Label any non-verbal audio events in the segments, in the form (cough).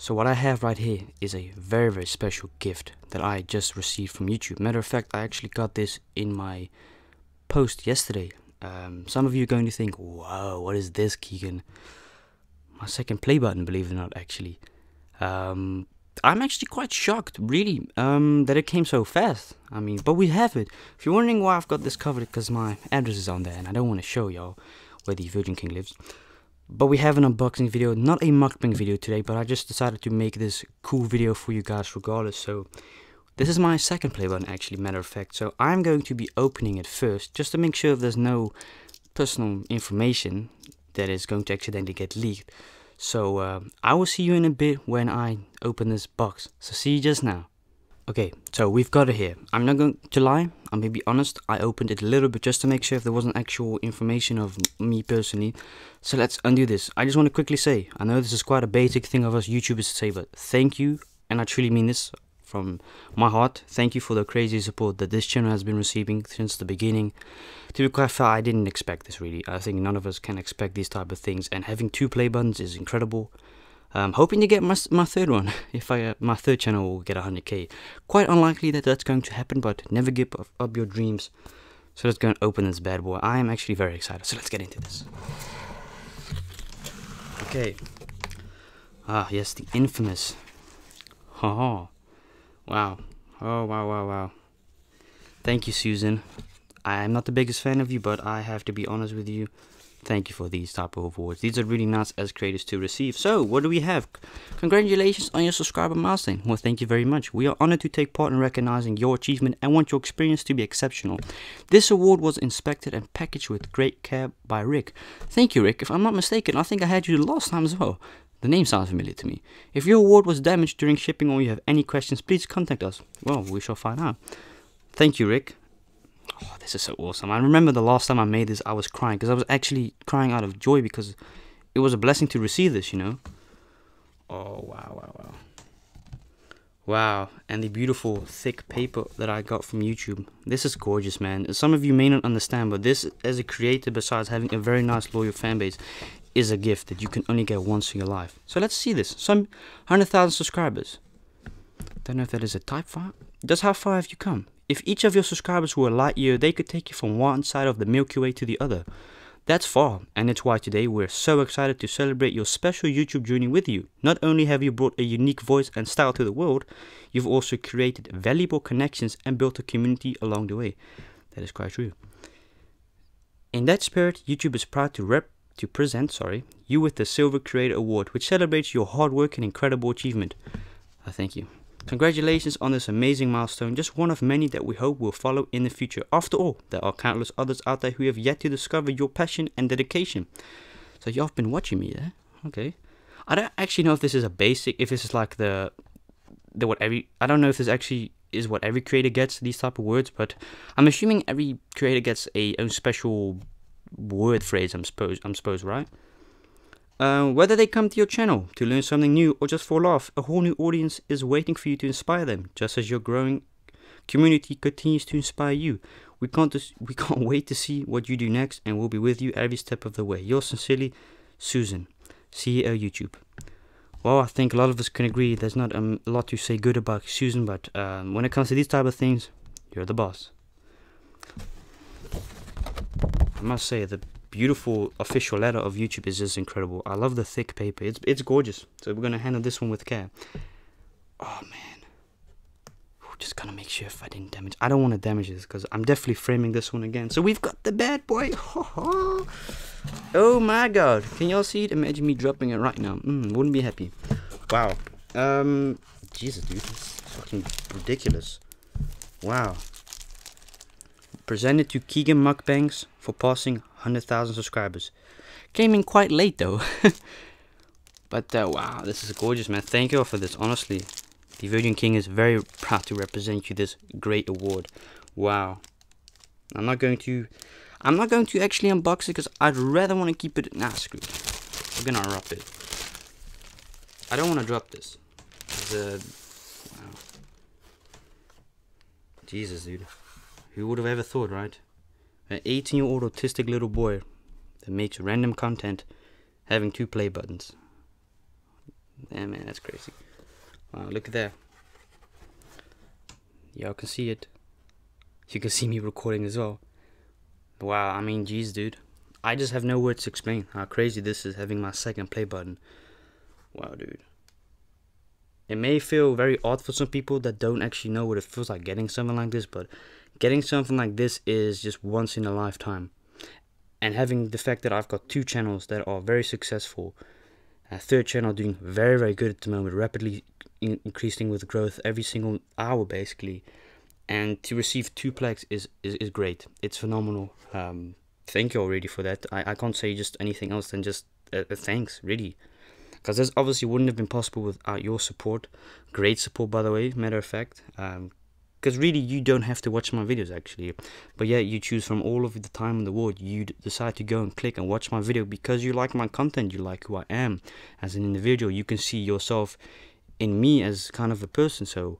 So what I have right here is a very very special gift that I just received from YouTube. Matter of fact, I actually got this in my post yesterday. Um, some of you are going to think, "Whoa, what is this, Keegan?" My second play button, believe it or not, actually. Um, I'm actually quite shocked, really, um, that it came so fast. I mean, but we have it. If you're wondering why I've got this covered, because my address is on there, and I don't want to show y'all where the Virgin King lives. But we have an unboxing video, not a mukbang video today, but I just decided to make this cool video for you guys regardless. So this is my second play button, actually, matter of fact. So I'm going to be opening it first, just to make sure there's no personal information that is going to accidentally get leaked. So uh, I will see you in a bit when I open this box. So see you just now. Okay, so we've got it here. I'm not going to lie, I'm gonna be honest, I opened it a little bit just to make sure if there wasn't actual information of me personally. So let's undo this. I just want to quickly say, I know this is quite a basic thing of us YouTubers to say, but thank you, and I truly mean this from my heart. Thank you for the crazy support that this channel has been receiving since the beginning. To be quite fair, I didn't expect this really. I think none of us can expect these type of things, and having two play buttons is incredible. Um, hoping to get my, my third one, (laughs) if I uh, my third channel will get 100k. Quite unlikely that that's going to happen, but never give up, up your dreams. So let's go and open this bad boy. I am actually very excited, so let's get into this. Okay. Ah, yes, the infamous. Haha. Wow. Oh, wow, wow, wow. Thank you, Susan. I am not the biggest fan of you, but I have to be honest with you thank you for these type of awards. These are really nice as creators to receive. So, what do we have? Congratulations on your subscriber milestone. Well, thank you very much. We are honored to take part in recognizing your achievement and want your experience to be exceptional. This award was inspected and packaged with great care by Rick. Thank you, Rick. If I'm not mistaken, I think I had you last time as well. The name sounds familiar to me. If your award was damaged during shipping or you have any questions, please contact us. Well, we shall find out. Thank you, Rick. Oh, this is so awesome. I remember the last time I made this, I was crying because I was actually crying out of joy because it was a blessing to receive this, you know? Oh, wow, wow, wow. Wow, and the beautiful thick paper that I got from YouTube. This is gorgeous, man. Some of you may not understand, but this, as a creator, besides having a very nice loyal fan base, is a gift that you can only get once in your life. So let's see this. Some 100,000 subscribers. Don't know if that is a type file. Just how far have you come? If each of your subscribers were a light year, they could take you from one side of the Milky Way to the other. That's far, and it's why today we're so excited to celebrate your special YouTube journey with you. Not only have you brought a unique voice and style to the world, you've also created valuable connections and built a community along the way. That is quite true. In that spirit, YouTube is proud to rep to present, sorry, you with the Silver Creator Award, which celebrates your hard work and incredible achievement. I thank you. Congratulations on this amazing milestone, just one of many that we hope will follow in the future. After all, there are countless others out there who have yet to discover your passion and dedication. So have been watching me, yeah? Okay. I don't actually know if this is a basic, if this is like the, the what every, I don't know if this actually is what every creator gets, these type of words, but I'm assuming every creator gets a own special word phrase, I'm suppose, I'm suppose, right? Uh, whether they come to your channel to learn something new or just for laugh, a whole new audience is waiting for you to inspire them, just as your growing community continues to inspire you. We can't, (laughs) we can't wait to see what you do next and we'll be with you every step of the way. Yours sincerely, Susan, CEO YouTube. Well, I think a lot of us can agree there's not a lot to say good about Susan, but um, when it comes to these type of things, you're the boss. I must say, the beautiful official letter of YouTube is just incredible. I love the thick paper. It's it's gorgeous. So we're gonna handle this one with care. Oh man. Just gonna make sure if I didn't damage. I don't want to damage this because I'm definitely framing this one again. So we've got the bad boy. (laughs) oh my god. Can y'all see it? Imagine me dropping it right now. Mm, wouldn't be happy. Wow. Um Jesus dude. It's fucking ridiculous. Wow. Presented to Keegan Mukbangs for passing 100,000 subscribers. Came in quite late though. (laughs) but uh, wow, this is gorgeous, man. Thank you all for this. Honestly, the Virgin King is very proud to represent you this great award. Wow. I'm not going to. I'm not going to actually unbox it because I'd rather want to keep it. Nah, screw it. We're gonna unwrap it. I don't want to drop this. Uh, wow. Jesus, dude. Who would have ever thought, right? An 18 year old autistic little boy that makes random content having two play buttons. Damn, man, that's crazy. Wow, look at that. Y'all can see it. You can see me recording as well. Wow, I mean, geez, dude. I just have no words to explain how crazy this is having my second play button. Wow, dude. It may feel very odd for some people that don't actually know what it feels like getting something like this, but getting something like this is just once in a lifetime. And having the fact that I've got two channels that are very successful, a third channel doing very, very good at the moment, rapidly in increasing with growth every single hour basically. And to receive two plaques is, is, is great. It's phenomenal. Um, thank you already for that. I, I can't say just anything else than just uh, thanks, really because this obviously wouldn't have been possible without your support great support by the way matter of fact because really you don't have to watch my videos actually. But yeah you choose from all of the time in the world you decide to go and click and watch my video because you like my content you like who i am. As an individual you can see yourself in me as kind of a person. So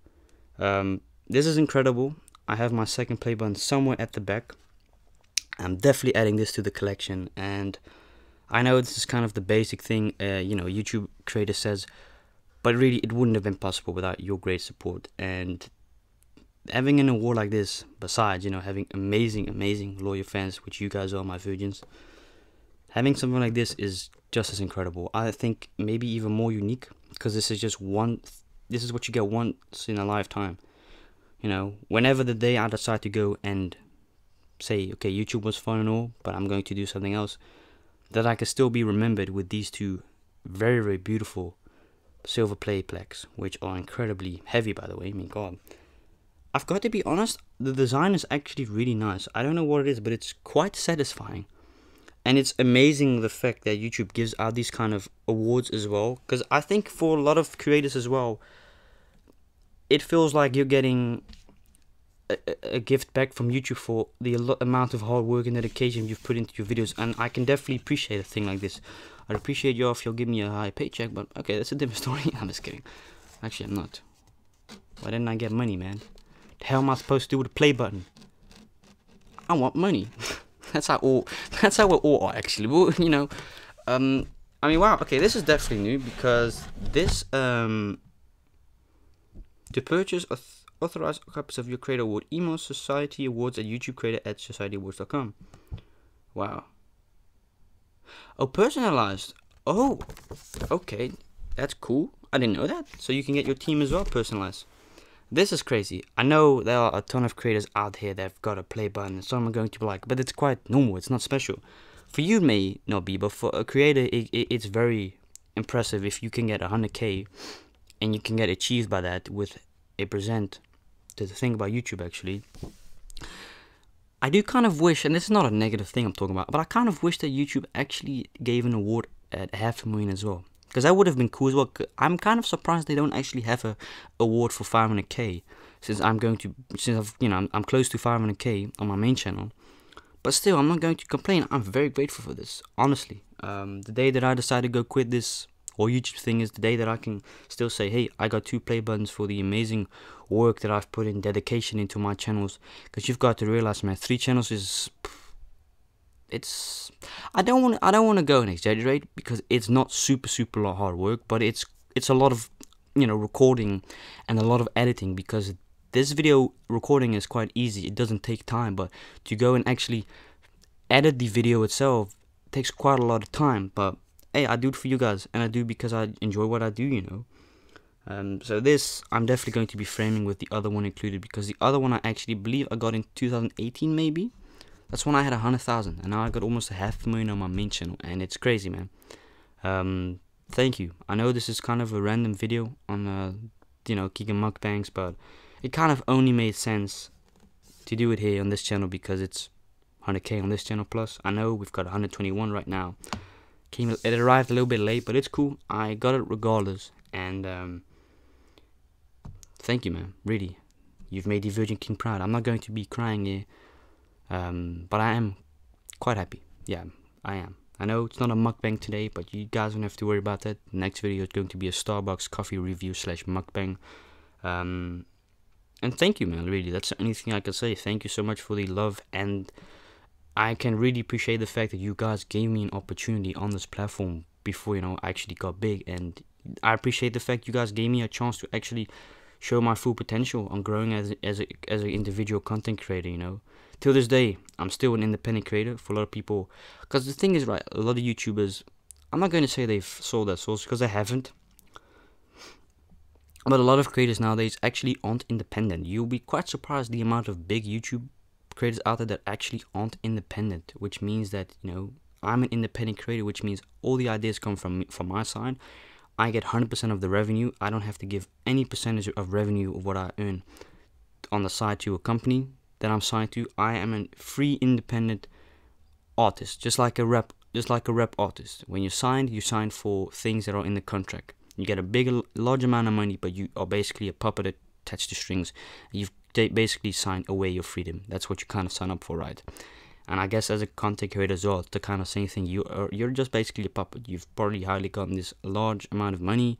um, this is incredible. I have my second play button somewhere at the back. I'm definitely adding this to the collection. And I know this is kind of the basic thing, uh, you know, YouTube creator says, but really it wouldn't have been possible without your great support. And having an award like this, besides, you know, having amazing, amazing loyal fans, which you guys are my virgins, having something like this is just as incredible. I think maybe even more unique because this is just one, this is what you get once in a lifetime. You know, whenever the day I decide to go and say, okay, YouTube was fun and all, but I'm going to do something else that I can still be remembered with these two very, very beautiful silver play plaques, which are incredibly heavy, by the way. I mean, God. I've got to be honest, the design is actually really nice. I don't know what it is, but it's quite satisfying. And it's amazing the fact that YouTube gives out these kind of awards as well. Because I think for a lot of creators as well, it feels like you're getting a, a, gift back from YouTube for the amount of hard work and dedication you've put into your videos, and I can definitely appreciate a thing like this. I'd appreciate you if you'll give me a high paycheck, but okay, that's a different (laughs) story. I'm just kidding. Actually, I'm not. Why didn't I get money, man? The hell am I supposed to do with the play button? I want money. (laughs) that's how all. (laughs) That's how we're all are actually. Well, (laughs) you know, um, I mean, wow. Okay, this is definitely new because this um, to purchase a Authorize copies of your Creator Award. Email Society Awards at YouTube Creator at societyawards.com. Wow. Oh, personalized. Oh, okay. That's cool. I didn't know that. So you can get your team as well personalized. This is crazy. I know there are a ton of creators out here that have got a play button. And some are going to be like, but it's quite normal. It's not special. For you, may not be, but for a creator, it, it, it's very impressive if you can get 100k and you can get achieved by that with a present To the thing about YouTube actually. I do kind of wish, and this is not a negative thing I'm talking about, but I kind of wish that YouTube actually gave an award at half a million as well. Because that would have been cool as well. I'm kind of surprised they don't actually have a award for 500k, since I'm going to, since I've, you know, I'm, I'm close to 500k on my main channel. But still, I'm not going to complain. I'm very grateful for this, honestly. Um, the day that I decided to go quit this or YouTube thing is the day that I can still say, hey, I got two play buttons for the amazing work that I've put in dedication into my channels. Because you've got to realize, man, three channels is it's I don't want I don't want to go and exaggerate because it's not super super hard work, but it's it's a lot of you know recording and a lot of editing because this video recording is quite easy. It doesn't take time, but to go and actually edit the video itself takes quite a lot of time. But hey, I do it for you guys, and I do because I enjoy what I do, you know. Um, so this, I'm definitely going to be framing with the other one included, because the other one I actually believe I got in 2018, maybe. That's when I had a hundred thousand, and now I got almost a half a million on my main channel, and it's crazy, man. Um, thank you. I know this is kind of a random video on, uh, you know, Keegan Mukbangs, but it kind of only made sense to do it here on this channel because it's 100k on this channel plus. I know we've got 121 right now. Came it arrived a little bit late, but it's cool. I got it regardless, and um, thank you, man. Really, you've made the Virgin King proud. I'm not going to be crying here, um, but I am quite happy. Yeah, I am. I know it's not a mukbang today, but you guys don't have to worry about that. Next video is going to be a Starbucks coffee review slash mukbang. Um, and thank you, man. Really, that's the only thing I can say. Thank you so much for the love and I can really appreciate the fact that you guys gave me an opportunity on this platform before you know I actually got big and I appreciate the fact you guys gave me a chance to actually show my full potential on growing as as a, as an individual content creator. You know, till this day, I'm still an independent creator for a lot of people. Because the thing is, right, a lot of YouTubers, I'm not going to say they've sold their souls because they haven't. But a lot of creators nowadays actually aren't independent. You'll be quite surprised the amount of big YouTube creators out there that actually aren't independent, which means that you know I'm an independent creator, which means all the ideas come from from my side. I get 100% of the revenue. I don't have to give any percentage of revenue of what I earn on the side to a company that I'm signed to. I am a free independent artist, just like a rep, just like a rep artist. When you're signed, you sign for things that are in the contract. You get a big, large amount of money, but you are basically a puppet attached to strings. You've basically signed away your freedom. That's what you kind of sign up for, right? And I guess as a content creator as well, the kind of same thing. You are you're just basically a puppet. You've probably highly gotten this large amount of money,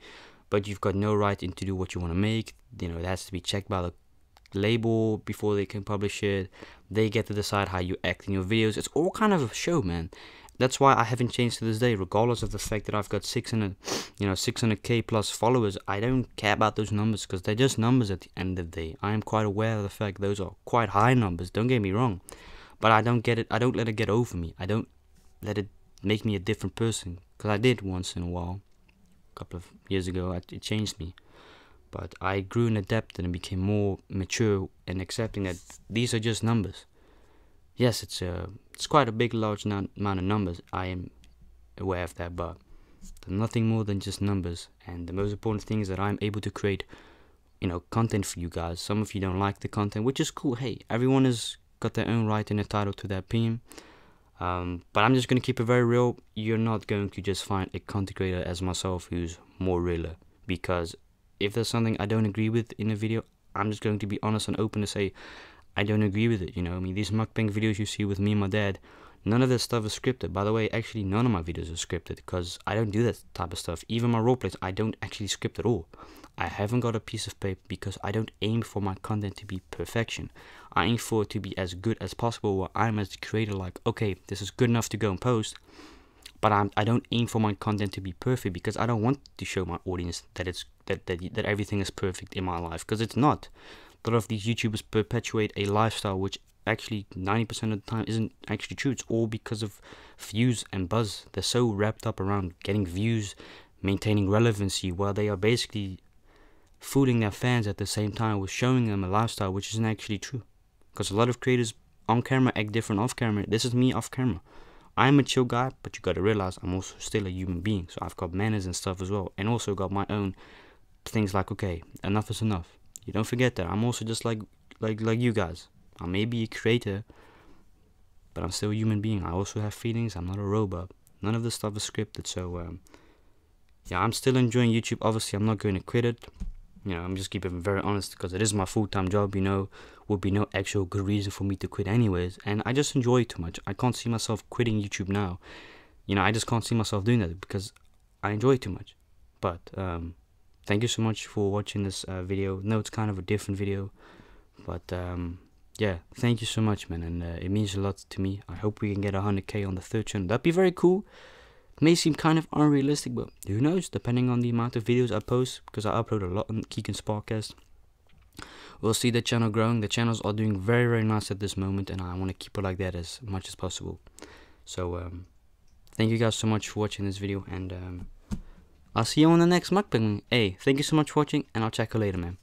but you've got no right into do what you want to make. You know, it has to be checked by the label before they can publish it. They get to decide how you act in your videos. It's all kind of a show, man. That's why I haven't changed to this day, regardless of the fact that I've got 600, you know, 600k plus followers. I don't care about those numbers because they're just numbers at the end of the day. I am quite aware of the fact those are quite high numbers. Don't get me wrong, but I don't get it. I don't let it get over me. I don't let it make me a different person because I did once in a while, a couple of years ago. It changed me, but I grew in depth and became more mature and accepting that these are just numbers. Yes, it's a it's quite a big, large amount of numbers. I am aware of that, but nothing more than just numbers. And the most important thing is that I'm able to create, you know, content for you guys. Some of you don't like the content, which is cool. Hey, everyone has got their own right and entitled to their opinion. Um, but I'm just gonna keep it very real. You're not going to just find a content creator as myself who's more realer. Because if there's something I don't agree with in a video, I'm just going to be honest and open to say, I don't agree with it, you know. I mean, these mukbang videos you see with me and my dad, none of this stuff is scripted. By the way, actually, none of my videos are scripted because I don't do that type of stuff. Even my roleplays, I don't actually script at all. I haven't got a piece of paper because I don't aim for my content to be perfection. I aim for it to be as good as possible where I'm as the creator like, okay, this is good enough to go and post. But I'm, I don't aim for my content to be perfect because I don't want to show my audience that it's that, that, that everything is perfect in my life because it's not a lot of these YouTubers perpetuate a lifestyle which actually 90% of the time isn't actually true. It's all because of views and buzz. They're so wrapped up around getting views, maintaining relevancy, while they are basically fooling their fans at the same time with showing them a lifestyle which isn't actually true. Because a lot of creators on camera act different off camera. This is me off camera. I'm a chill guy, but you gotta realize I'm also still a human being. So I've got manners and stuff as well. And also got my own things like, okay, enough is enough you don't forget that I'm also just like like like you guys. I may be a creator, but I'm still a human being. I also have feelings. I'm not a robot. None of this stuff is scripted. So um, yeah, I'm still enjoying YouTube. Obviously, I'm not going to quit it. You know, I'm just keeping very honest because it is my full-time job. You know, would be no actual good reason for me to quit anyways. And I just enjoy it too much. I can't see myself quitting YouTube now. You know, I just can't see myself doing that because I enjoy it too much. But um, thank you so much for watching this uh, video no it's kind of a different video but um, yeah thank you so much man and uh, it means a lot to me. I hope we can get 100k on the third channel. That'd be very cool. May seem kind of unrealistic but who knows? Depending on the amount of videos i post because i upload a lot on Keegan's podcast we'll see the channel growing. The channels are doing very very nice at this moment and i want to keep it like that as much as possible. So um, thank you guys so much for watching this video and um, I'll see you on the next mukbang. Hey, thank you so much for watching, and I'll check you later, man.